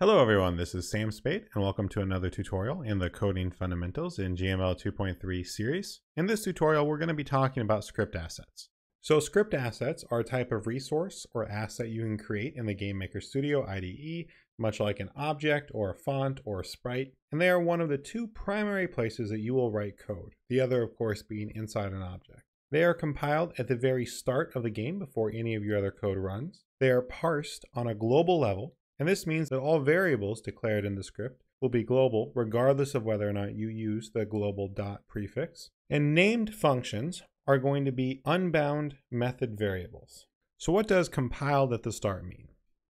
Hello everyone, this is Sam Spade and welcome to another tutorial in the Coding Fundamentals in GML 2.3 series. In this tutorial, we're going to be talking about script assets. So script assets are a type of resource or asset you can create in the GameMaker Studio IDE, much like an object or a font or a sprite, and they are one of the two primary places that you will write code, the other of course being inside an object. They are compiled at the very start of the game before any of your other code runs. They are parsed on a global level and this means that all variables declared in the script will be global regardless of whether or not you use the global dot prefix. And named functions are going to be unbound method variables. So what does compiled at the start mean?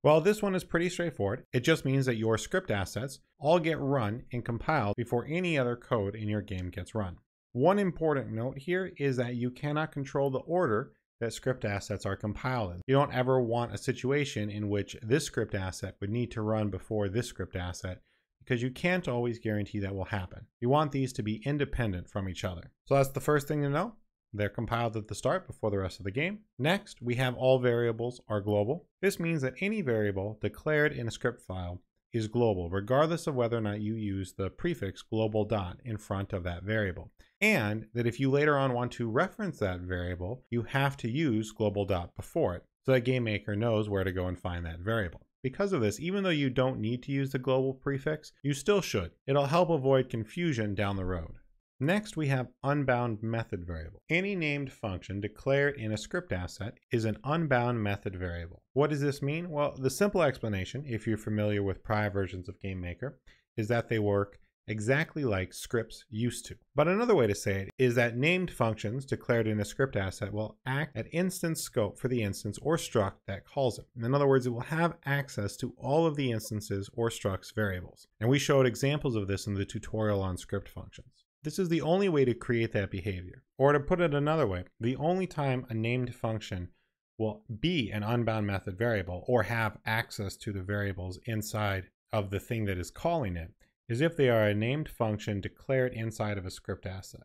Well, this one is pretty straightforward. It just means that your script assets all get run and compiled before any other code in your game gets run. One important note here is that you cannot control the order that script assets are compiled in. You don't ever want a situation in which this script asset would need to run before this script asset because you can't always guarantee that will happen. You want these to be independent from each other. So that's the first thing to know. They're compiled at the start before the rest of the game. Next, we have all variables are global. This means that any variable declared in a script file is global, regardless of whether or not you use the prefix global dot in front of that variable. And that if you later on want to reference that variable, you have to use global dot before it, so that GameMaker knows where to go and find that variable. Because of this, even though you don't need to use the global prefix, you still should. It'll help avoid confusion down the road. Next, we have unbound method variable. Any named function declared in a script asset is an unbound method variable. What does this mean? Well, the simple explanation, if you're familiar with prior versions of GameMaker, is that they work exactly like scripts used to. But another way to say it is that named functions declared in a script asset will act at instance scope for the instance or struct that calls it. In other words, it will have access to all of the instances or structs variables. And we showed examples of this in the tutorial on script functions. This is the only way to create that behavior. Or to put it another way, the only time a named function will be an unbound method variable or have access to the variables inside of the thing that is calling it is if they are a named function declared inside of a script asset.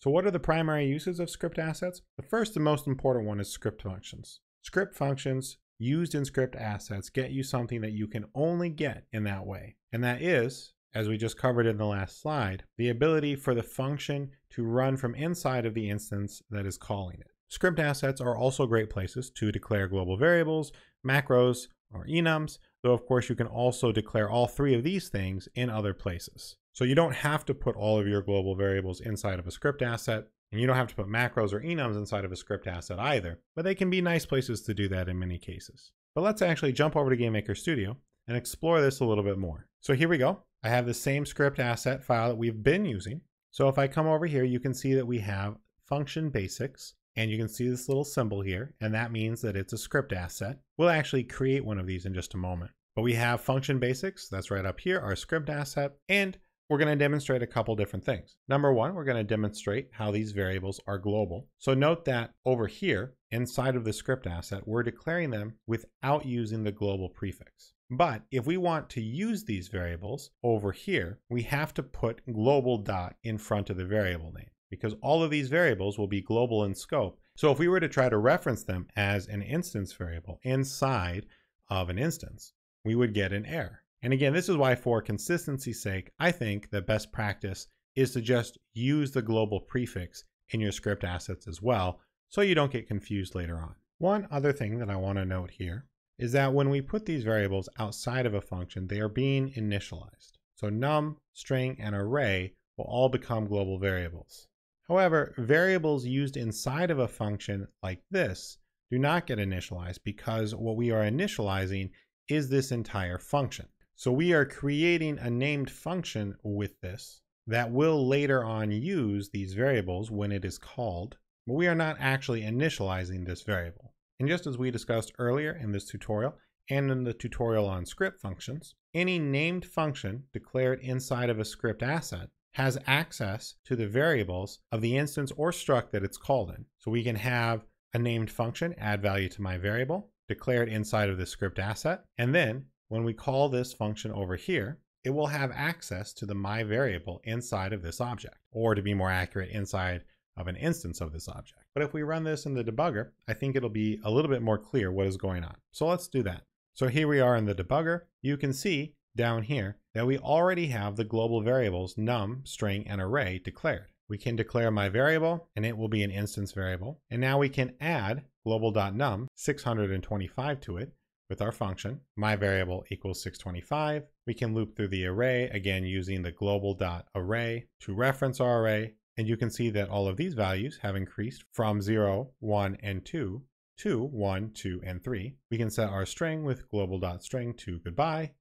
So what are the primary uses of script assets? The first and most important one is script functions. Script functions used in script assets get you something that you can only get in that way. And that is as we just covered in the last slide, the ability for the function to run from inside of the instance that is calling it. Script assets are also great places to declare global variables, macros, or enums, though of course you can also declare all three of these things in other places. So you don't have to put all of your global variables inside of a script asset, and you don't have to put macros or enums inside of a script asset either, but they can be nice places to do that in many cases. But let's actually jump over to GameMaker Studio and explore this a little bit more. So here we go. I have the same script asset file that we've been using. So if I come over here, you can see that we have function basics and you can see this little symbol here, and that means that it's a script asset. We'll actually create one of these in just a moment. But we have function basics, that's right up here, our script asset, and we're going to demonstrate a couple different things. Number one, we're going to demonstrate how these variables are global. So note that over here, inside of the script asset, we're declaring them without using the global prefix. But if we want to use these variables over here, we have to put global dot in front of the variable name because all of these variables will be global in scope. So if we were to try to reference them as an instance variable inside of an instance, we would get an error. And again, this is why for consistency's sake, I think the best practice is to just use the global prefix in your script assets as well, so you don't get confused later on. One other thing that I want to note here is that when we put these variables outside of a function, they are being initialized. So num, string, and array will all become global variables. However, variables used inside of a function like this do not get initialized because what we are initializing is this entire function. So we are creating a named function with this that will later on use these variables when it is called, but we are not actually initializing this variable. And just as we discussed earlier in this tutorial and in the tutorial on script functions, any named function declared inside of a script asset has access to the variables of the instance or struct that it's called in. So we can have a named function add value to my variable declared inside of the script asset. And then when we call this function over here, it will have access to the my variable inside of this object, or to be more accurate, inside of an instance of this object. But if we run this in the debugger, I think it'll be a little bit more clear what is going on. So let's do that. So here we are in the debugger. You can see down here that we already have the global variables num, string, and array declared. We can declare my variable and it will be an instance variable. And now we can add global.num 625 to it with our function. My variable equals 625. We can loop through the array again using the global.array to reference our array. And you can see that all of these values have increased from 0, 1, and 2 to 1, 2, and 3. We can set our string with global.string to goodbye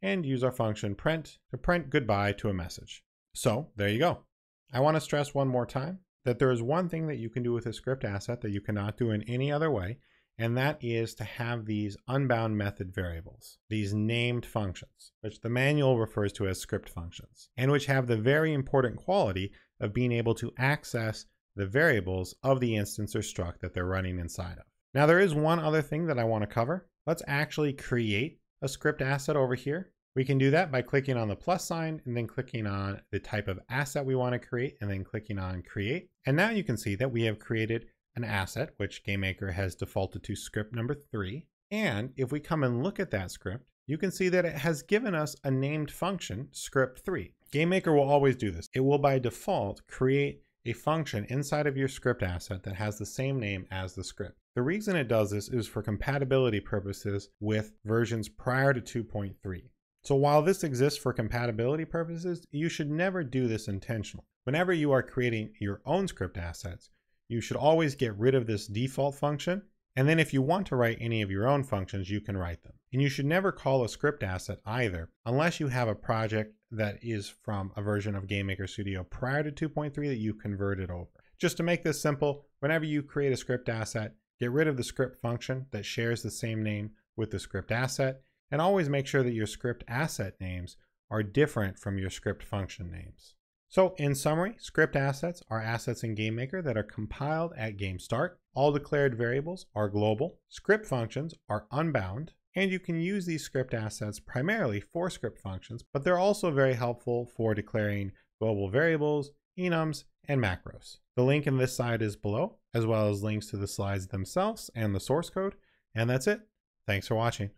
and use our function print to print goodbye to a message. So there you go. I want to stress one more time that there is one thing that you can do with a script asset that you cannot do in any other way, and that is to have these unbound method variables, these named functions, which the manual refers to as script functions, and which have the very important quality of being able to access the variables of the instance or struct that they're running inside of. Now there is one other thing that I want to cover. Let's actually create a script asset over here. We can do that by clicking on the plus sign and then clicking on the type of asset we want to create and then clicking on create. And now you can see that we have created an asset, which GameMaker has defaulted to script number three. And if we come and look at that script, you can see that it has given us a named function, script3. GameMaker will always do this. It will by default create a function inside of your script asset that has the same name as the script. The reason it does this is for compatibility purposes with versions prior to 2.3. So while this exists for compatibility purposes, you should never do this intentionally. Whenever you are creating your own script assets, you should always get rid of this default function. And then if you want to write any of your own functions, you can write them. And you should never call a script asset either, unless you have a project that is from a version of GameMaker Studio prior to 2.3 that you converted over. Just to make this simple, whenever you create a script asset, get rid of the script function that shares the same name with the script asset, and always make sure that your script asset names are different from your script function names. So in summary, script assets are assets in GameMaker that are compiled at game start. All declared variables are global. Script functions are unbound. And you can use these script assets primarily for script functions, but they're also very helpful for declaring global variables, enums, and macros. The link in this side is below, as well as links to the slides themselves and the source code. And that's it. Thanks for watching.